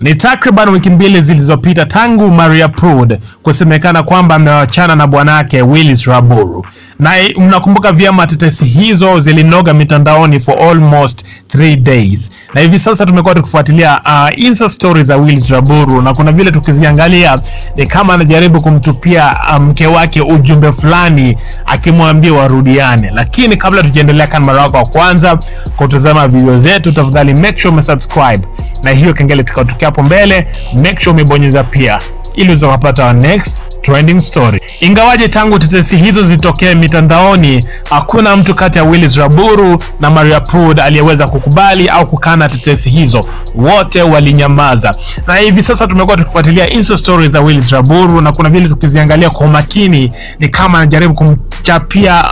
Ni takriban wiki mbili zilizopita tangu Maria Prud kusemekana kwamba amewachana na bwanake Willis Raburu, na mnakumbuka vyema tetesi hizo zilinoga mitandaoni for almost three days, na hivi sasa tumekuwa tukifuatilia uh, insta stories za Willis Raburu, na kuna vile tukiziangalia ni kama anajaribu kumtupia mke um, wake ujumbe fulani akimwambia warudiane. Lakini kabla tujaendelea, kama mara yako wa kwanza kutazama video zetu, tafadhali make sure umesubscribe. Na hiyo kengele tukatukia hapo mbele, make sure umebonyeza pia. Ili uzokapata next trending story. Ingawaje tangu tetesi hizo zitokee mitandaoni, hakuna mtu kati ya Willis Raburu na Maria Prud aliyeweza kukubali au kukana tetesi hizo, wote walinyamaza. Na hivi sasa tumekuwa tukifuatilia insta stories za Willis Raburu, na kuna vile tukiziangalia kwa makini, ni kama anajaribu kumchapia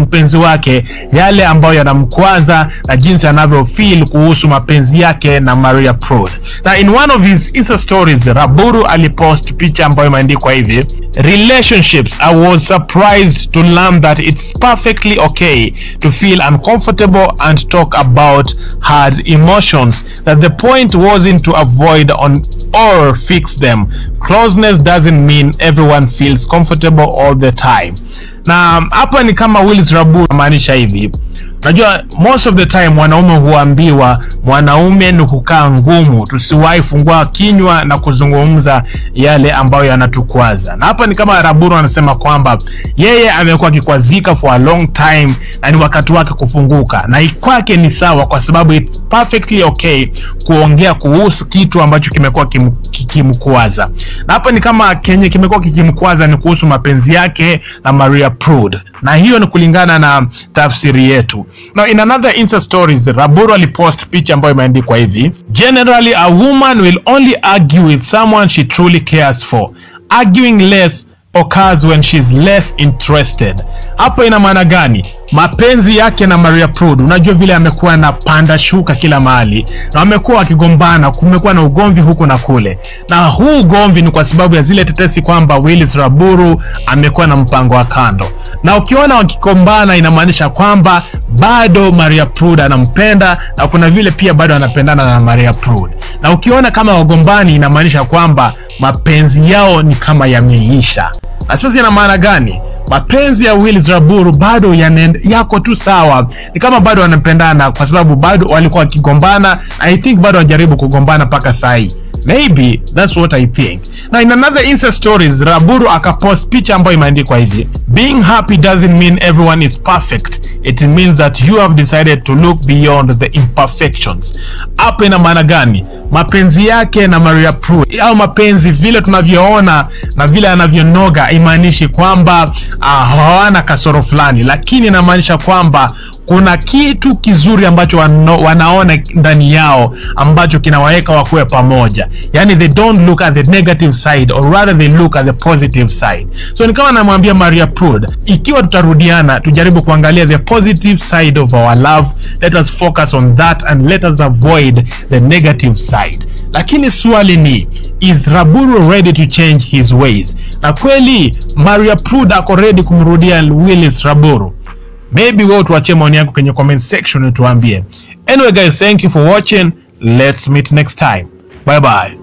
mpenzi um, um, wake yale ambayo yanamkwaza na jinsi anavyo feel kuhusu mapenzi yake na Maria Prud. Na in one of his insta stories, Raburu alipost picha ambayo imeandikwa hivi relationships i was surprised to learn that it's perfectly okay to feel uncomfortable and talk about hard emotions that the point wasn't to avoid on or fix them. Closeness doesn't mean everyone feels comfortable all the time. Na hapa ni kama Willis Raburu anamaanisha hivi Unajua, most of the time wanaume huambiwa mwanaume ni kukaa ngumu, tusiwahi fungua kinywa na kuzungumza yale ambayo yanatukwaza. Na hapa ni kama Raburu anasema kwamba yeye amekuwa akikwazika for a long time na ni wakati wake kufunguka, na kwake ni sawa, kwa sababu it's perfectly okay kuongea kuhusu kitu ambacho kimekuwa kikimkwaza. Na hapa ni kama kenye kimekuwa kikimkwaza ni kuhusu mapenzi yake na Maria Prud, na hiyo ni kulingana na tafsiri yetu. Now in another insta stories, Raburu alipost picha ambayo imeandikwa hivi: Generally a woman will only argue with someone she truly cares for. Arguing less occurs when she's less interested. Hapo ina maana gani? Mapenzi yake na Maria Prud, unajua vile amekuwa na panda shuka kila mahali, na wamekuwa wakigombana, kumekuwa na ugomvi huku na kule, na huu ugomvi ni kwa sababu ya zile tetesi kwamba Willis Raburu amekuwa na mpango wa kando, na ukiona wakigombana inamaanisha kwamba bado Maria Prud anampenda na kuna vile pia bado anapendana na Maria Prud, na ukiona kama wagombani inamaanisha kwamba mapenzi yao ni kama yameisha. Na sasa ina maana gani? Mapenzi ya Willis Raburu bado yanaenda yako tu sawa, ni kama bado wanapendana, kwa sababu bado walikuwa wakigombana. I think bado wanajaribu kugombana mpaka saa hii. Maybe that's what I think. Na in another insta stories, Raburu akapost picha ambayo imeandikwa hivi: being happy doesn't mean everyone is perfect it means that you have decided to look beyond the imperfections. Hapo ina maana gani? Mapenzi yake na Maria pru au mapenzi vile tunavyoona na vile anavyonoga imaanishi kwamba uh, hawana kasoro fulani, lakini inamaanisha kwamba kuna kitu kizuri ambacho wano, wanaona ndani yao ambacho kinawaweka wakuwe pamoja, yani they don't look at the negative side or rather they look at the positive side. So ni kama namwambia Maria Prud, ikiwa tutarudiana, tujaribu kuangalia the positive side of our love, let us focus on that and let us avoid the negative side. Lakini swali ni is Raburu ready to change his ways? Na kweli Maria Prud ako redi kumrudia Willis Raburu? Maybe wewe tuachie maoni yako kwenye comment section utuambie. Anyway guys, thank you for watching. Let's meet next time. Bye bye.